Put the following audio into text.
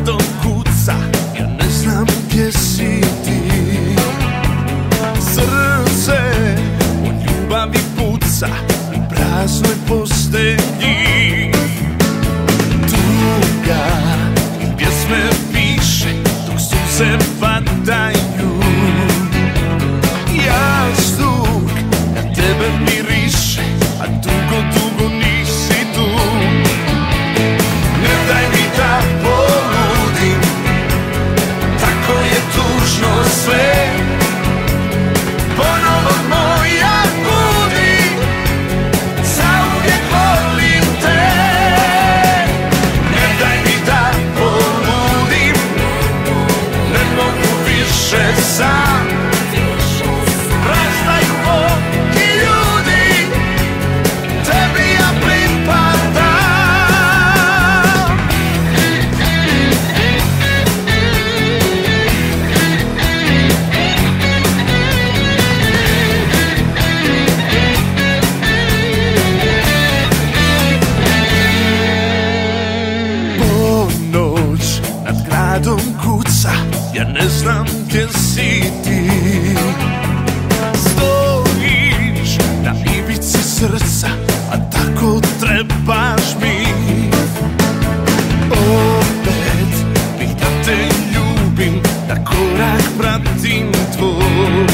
radom kuca. Ja ne znam gdje si ti. Srce u ljubavi puca U praznoj postelji redom kuca Ja ne znam gdje si ti. Stojiš na ivici srca A tako trebaš mi. Opet bih da te ljubim Da korak pratim tvoj.